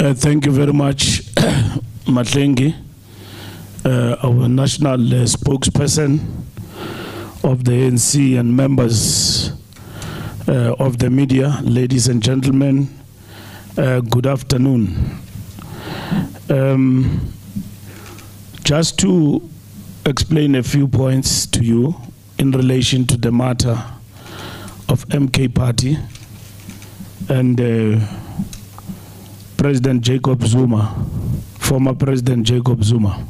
Uh, thank you very much, Mahlengi, uh, our national uh, spokesperson of the ANC and members uh, of the media, ladies and gentlemen. Uh, good afternoon. Um, just to explain a few points to you in relation to the matter of MK Party and uh, President Jacob Zuma, former President Jacob Zuma.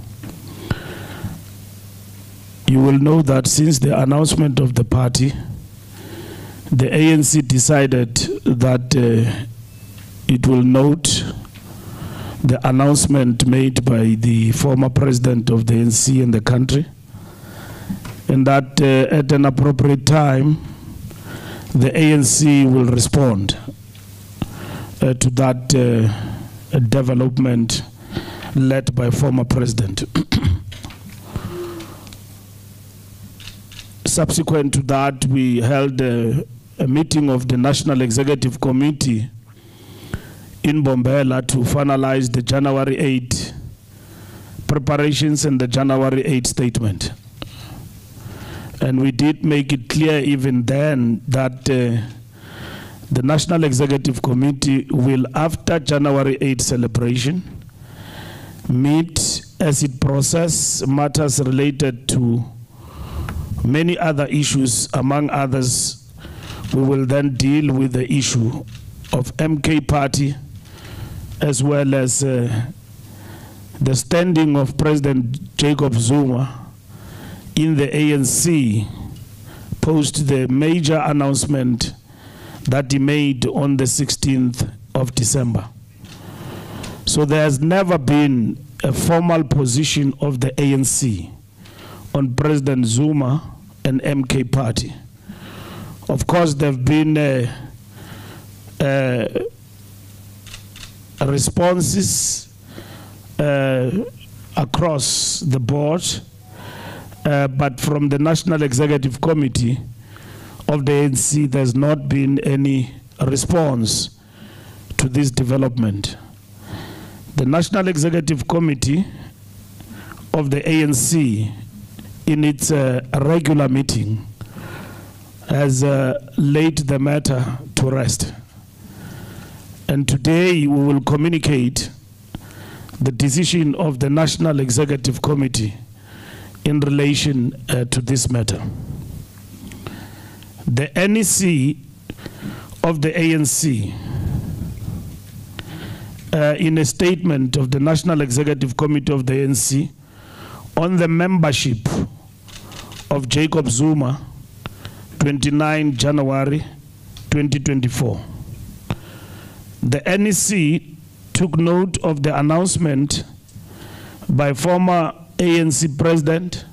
You will know that since the announcement of the party, the ANC decided that uh, it will note the announcement made by the former president of the ANC in the country, and that uh, at an appropriate time, the ANC will respond to that uh, development led by former president. Subsequent to that, we held a, a meeting of the National Executive Committee in Mbombela to finalize the January 8 preparations and the January 8 statement. And we did make it clear even then that uh, the National Executive Committee will, after January 8 celebration, meet as it process matters related to many other issues. Among others, we will then deal with the issue of MK Party as well as uh, the standing of President Jacob Zuma in the ANC post the major announcement that he made on the 16th of December. So there has never been a formal position of the ANC on President Zuma and MK Party. Of course, there have been uh, uh, responses uh, across the board, uh, but from the National Executive Committee of the ANC, there's not been any response to this development. The National Executive Committee of the ANC, in its uh, regular meeting, has uh, laid the matter to rest. And today we will communicate the decision of the National Executive Committee in relation uh, to this matter. The NEC of the ANC, uh, in a statement of the National Executive Committee of the ANC on the membership of Jacob Zuma, 29 January 2024. The NEC took note of the announcement by former ANC President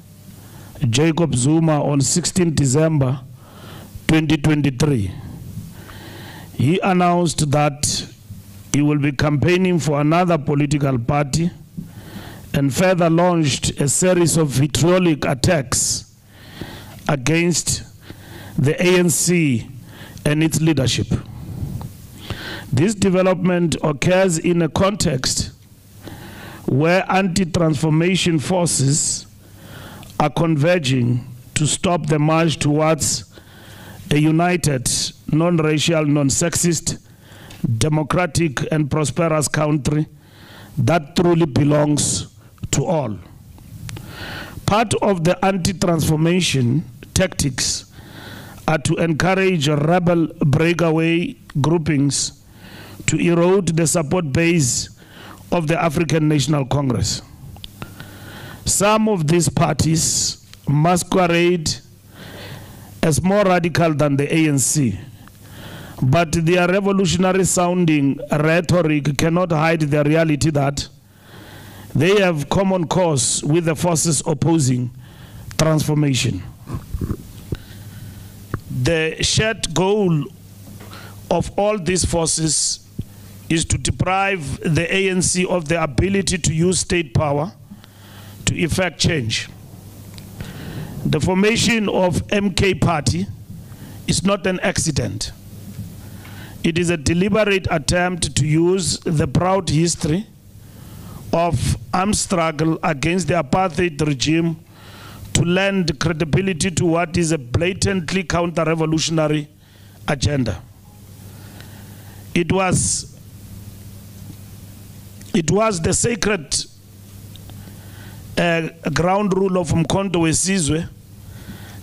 Jacob Zuma on 16 December 2023. He announced that he will be campaigning for another political party and further launched a series of vitriolic attacks against the ANC and its leadership. This development occurs in a context where anti-transformation forces are converging to stop the march towards a united, non-racial, non-sexist, democratic and prosperous country that truly belongs to all. Part of the anti-transformation tactics are to encourage rebel breakaway groupings to erode the support base of the African National Congress. Some of these parties masquerade as more radical than the ANC, but their revolutionary sounding rhetoric cannot hide the reality that they have common cause with the forces opposing transformation. The shared goal of all these forces is to deprive the ANC of the ability to use state power to effect change. The formation of MK Party is not an accident. It is a deliberate attempt to use the proud history of armed struggle against the apartheid regime to lend credibility to what is a blatantly counter-revolutionary agenda. It was, it was the sacred uh, ground rule of Mkhonto Wesizwe,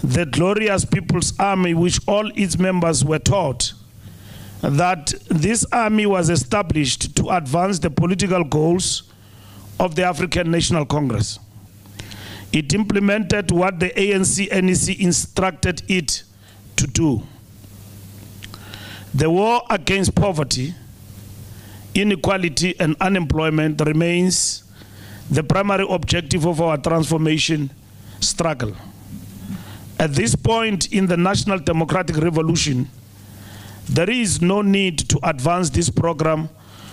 the glorious People's Army, which all its members were taught that this army was established to advance the political goals of the African National Congress. It implemented what the ANC NEC instructed it to do. The war against poverty, inequality, and unemployment remains the primary objective of our transformation struggle. At this point in the national democratic revolution, there is no need to advance this program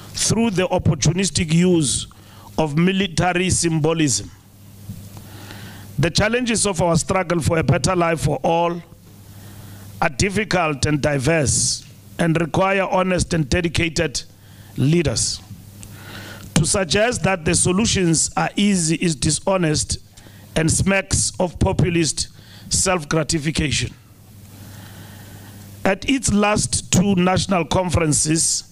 through the opportunistic use of military symbolism. The challenges of our struggle for a better life for all are difficult and diverse and require honest and dedicated leaders. To suggest that the solutions are easy is dishonest and smacks of populist self-gratification. At its last two national conferences,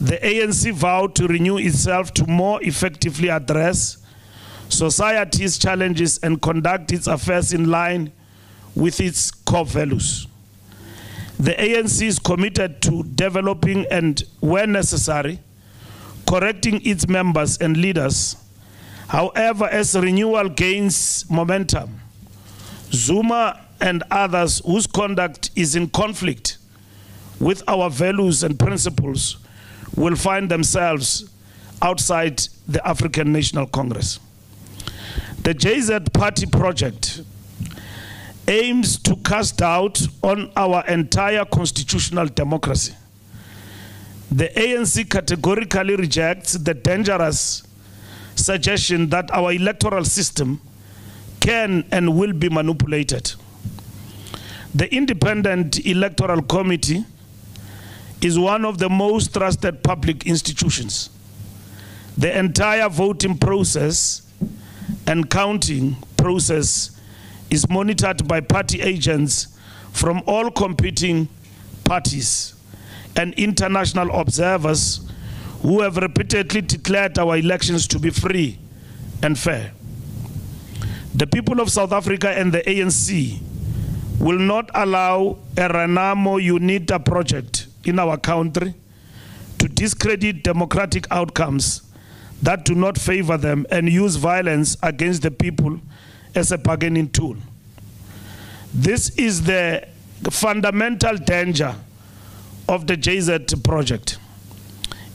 the ANC vowed to renew itself to more effectively address society's challenges and conduct its affairs in line with its core values. The ANC is committed to developing and, where necessary, correcting its members and leaders. However, as renewal gains momentum, Zuma and others whose conduct is in conflict with our values and principles will find themselves outside the African National Congress. The JZ Party project aims to cast doubt on our entire constitutional democracy. The ANC categorically rejects the dangerous suggestion that our electoral system can and will be manipulated. The Independent Electoral Committee is one of the most trusted public institutions. The entire voting process and counting process is monitored by party agents from all competing parties and international observers who have repeatedly declared our elections to be free and fair. The people of South Africa and the ANC will not allow a Renamo UNITA project in our country to discredit democratic outcomes that do not favor them and use violence against the people as a bargaining tool. This is the fundamental danger of the JZ project.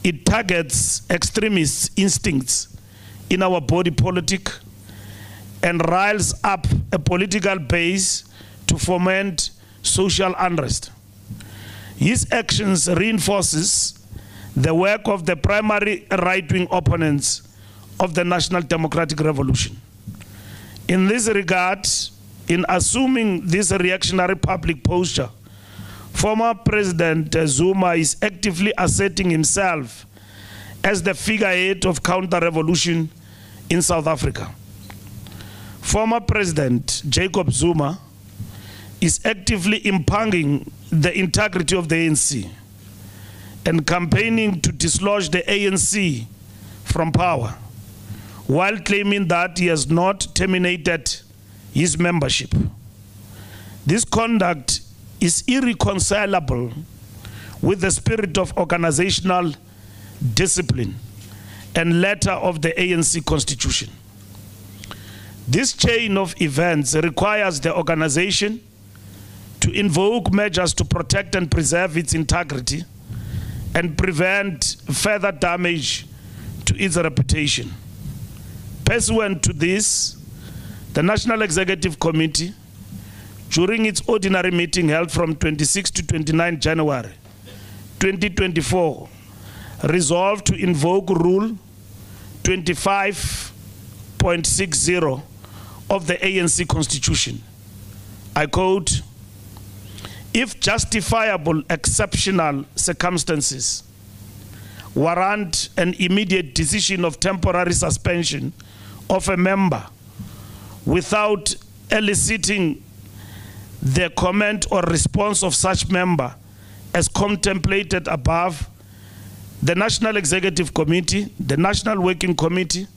It targets extremist instincts in our body politic and riles up a political base to foment social unrest. His actions reinforces the work of the primary right-wing opponents of the National Democratic Revolution. In this regard, in assuming this reactionary public posture, former President Zuma is actively asserting himself as the figurehead of counter-revolution in South Africa. Former President Jacob Zuma is actively impugning the integrity of the ANC and campaigning to dislodge the ANC from power while claiming that he has not terminated his membership. This conduct is irreconcilable with the spirit of organizational discipline and letter of the ANC constitution. This chain of events requires the organization to invoke measures to protect and preserve its integrity and prevent further damage to its reputation. Pursuant to this, the National Executive Committee, during its ordinary meeting held from 26 to 29 January 2024, resolved to invoke Rule 25.60 of the ANC Constitution. I quote, if justifiable exceptional circumstances warrant an immediate decision of temporary suspension of a member without eliciting the comment or response of such member as contemplated above, the National Executive Committee, the National Working Committee,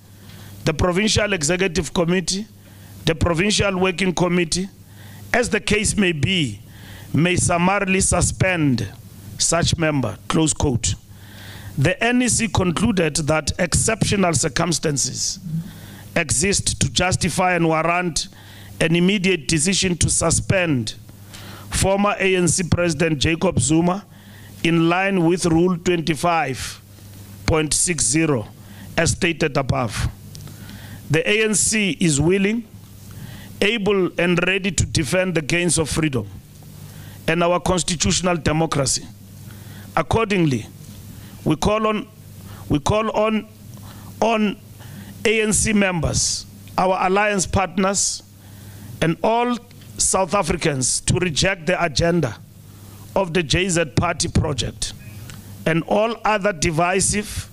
the Provincial Executive Committee, the Provincial Working Committee, as the case may be, may summarily suspend such member, close quote. The NEC concluded that exceptional circumstances exist to justify and warrant an immediate decision to suspend former ANC President Jacob Zuma in line with Rule 25.60 as stated above. The ANC is willing, able and ready to defend the gains of freedom and our constitutional democracy. Accordingly, we call on we call on on ANC members, our alliance partners, and all South Africans to reject the agenda of the JZ Party project and all other divisive,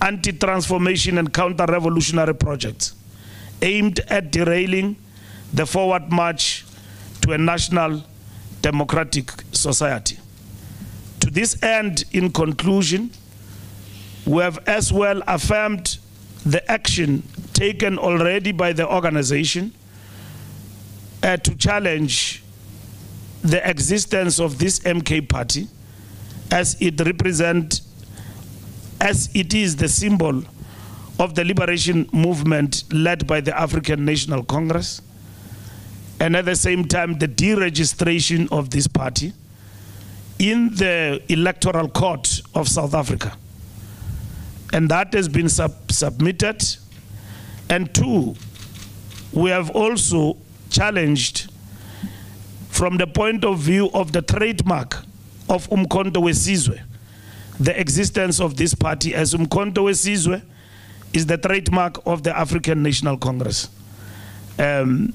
anti-transformation and counter-revolutionary projects aimed at derailing the forward march to a national democratic society. To this end, in conclusion, we have as well affirmed the action taken already by the organization uh, to challenge the existence of this MK party as it represent as it is the symbol of the liberation movement led by the African National Congress and at the same time the deregistration of this party in the electoral court of South Africa and that has been sub submitted and two we have also challenged from the point of view of the trademark of Umkhonto Wesizwe, the existence of this party as Umkhonto Wesizwe is the trademark of the African National Congress. Um,